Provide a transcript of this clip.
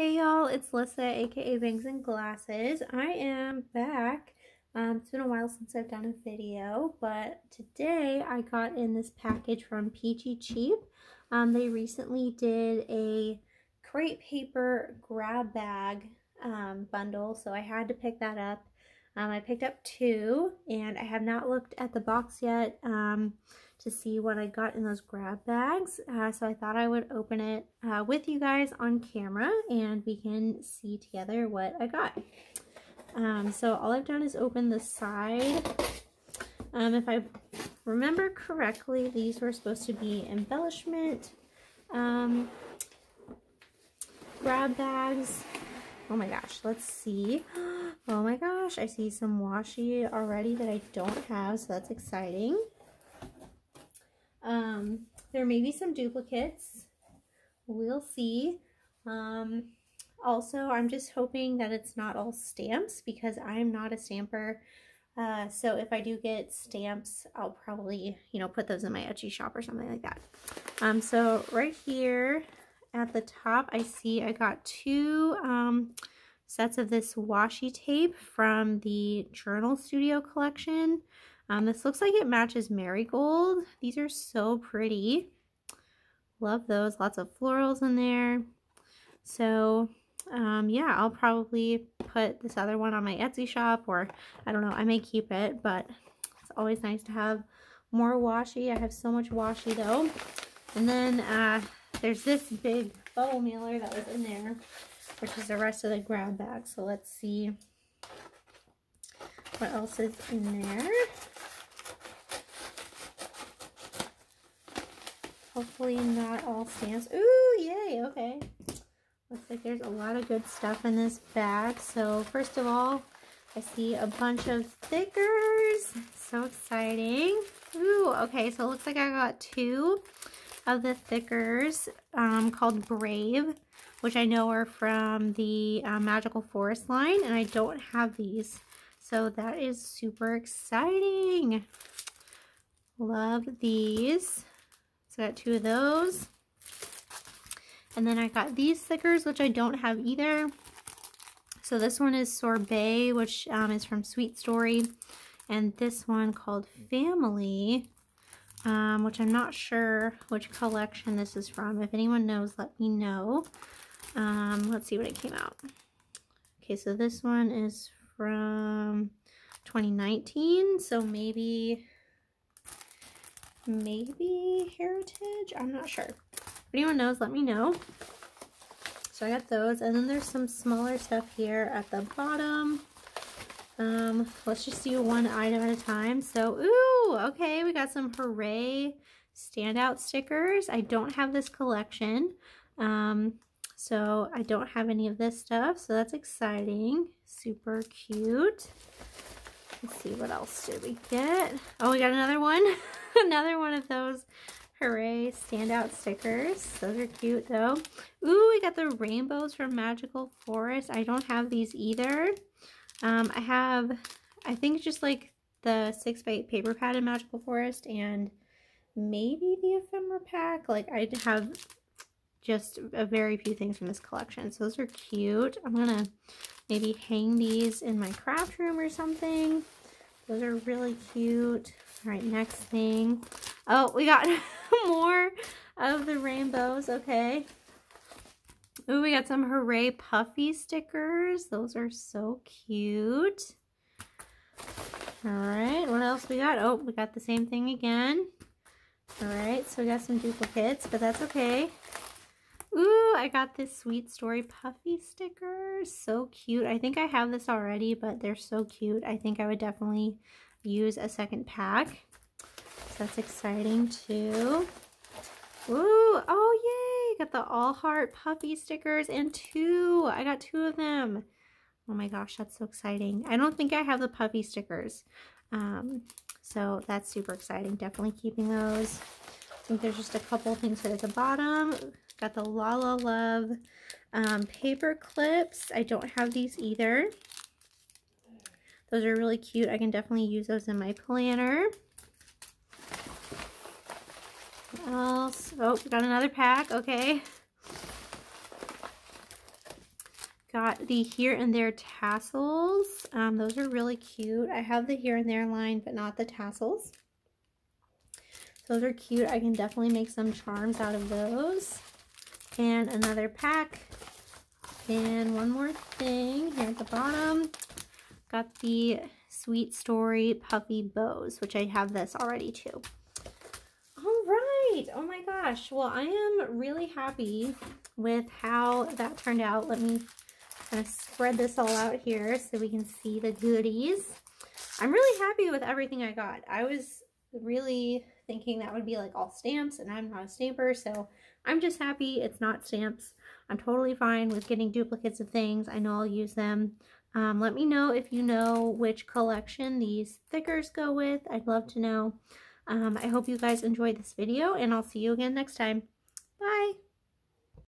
Hey y'all, it's Lyssa, aka Bangs and Glasses. I am back. Um, it's been a while since I've done a video, but today I got in this package from Peachy Cheap. Um, they recently did a Crate Paper grab bag um, bundle, so I had to pick that up. Um, I picked up two, and I have not looked at the box yet. To see what I got in those grab bags. Uh, so I thought I would open it uh, with you guys on camera and we can see together what I got. Um, so all I've done is open the side. Um, if I remember correctly, these were supposed to be embellishment um, grab bags. Oh my gosh, let's see. Oh my gosh, I see some washi already that I don't have, so that's exciting. There may be some duplicates. We'll see. Um, also, I'm just hoping that it's not all stamps because I'm not a stamper. Uh, so if I do get stamps, I'll probably, you know, put those in my Etsy shop or something like that. Um, so right here at the top, I see I got two um, sets of this washi tape from the Journal Studio collection. Um, this looks like it matches Marigold. These are so pretty. Love those. Lots of florals in there. So, um, yeah, I'll probably put this other one on my Etsy shop or I don't know. I may keep it, but it's always nice to have more washi. I have so much washi though. And then uh, there's this big bubble mailer that was in there, which is the rest of the grab bag. So let's see what else is in there. Hopefully not all stamps. Ooh, yay, okay. Looks like there's a lot of good stuff in this bag. So first of all, I see a bunch of stickers. So exciting. Ooh, okay, so it looks like I got two of the thickers um, called Brave, which I know are from the uh, Magical Forest line, and I don't have these. So that is super exciting. Love these. So I got two of those. And then I got these stickers, which I don't have either. So this one is Sorbet, which um, is from Sweet Story. And this one called Family, um, which I'm not sure which collection this is from. If anyone knows, let me know. Um, let's see what it came out. Okay, so this one is from 2019. So maybe maybe Heritage? I'm not sure. If anyone knows, let me know. So I got those. And then there's some smaller stuff here at the bottom. Um, let's just do one item at a time. So, ooh, okay, we got some Hooray standout stickers. I don't have this collection. Um, so I don't have any of this stuff. So that's exciting. Super cute. Let's see, what else did we get? Oh, we got another one. another one of those hooray standout stickers. Those are cute though. Ooh, we got the rainbows from Magical Forest. I don't have these either. Um, I have, I think just like the 6x8 paper pad in Magical Forest and maybe the ephemera pack. Like I have just a very few things from this collection. So those are cute. I'm going to maybe hang these in my craft room or something. Those are really cute. All right, next thing. Oh, we got more of the rainbows. Okay. Ooh, we got some Hooray Puffy stickers. Those are so cute. All right, what else we got? Oh, we got the same thing again. All right, so we got some duplicates, but that's okay. Ooh, I got this Sweet Story Puffy sticker. So cute. I think I have this already, but they're so cute. I think I would definitely use a second pack. So that's exciting too. Ooh, oh yay! Got the All Heart Puffy stickers and two. I got two of them. Oh my gosh, that's so exciting. I don't think I have the puffy stickers. Um, so that's super exciting. Definitely keeping those. Think there's just a couple things at the bottom. Got the La La Love um, paper clips. I don't have these either. Those are really cute. I can definitely use those in my planner. What else? Oh, got another pack. Okay. Got the here and there tassels. Um, those are really cute. I have the here and there line, but not the tassels. Those are cute. I can definitely make some charms out of those. And another pack. And one more thing here at the bottom. Got the Sweet Story Puffy Bows, which I have this already too. All right. Oh my gosh. Well, I am really happy with how that turned out. Let me kind of spread this all out here so we can see the goodies. I'm really happy with everything I got. I was really thinking that would be like all stamps and I'm not a stamper so I'm just happy it's not stamps. I'm totally fine with getting duplicates of things. I know I'll use them. Um, let me know if you know which collection these thickers go with. I'd love to know. Um, I hope you guys enjoyed this video and I'll see you again next time. Bye!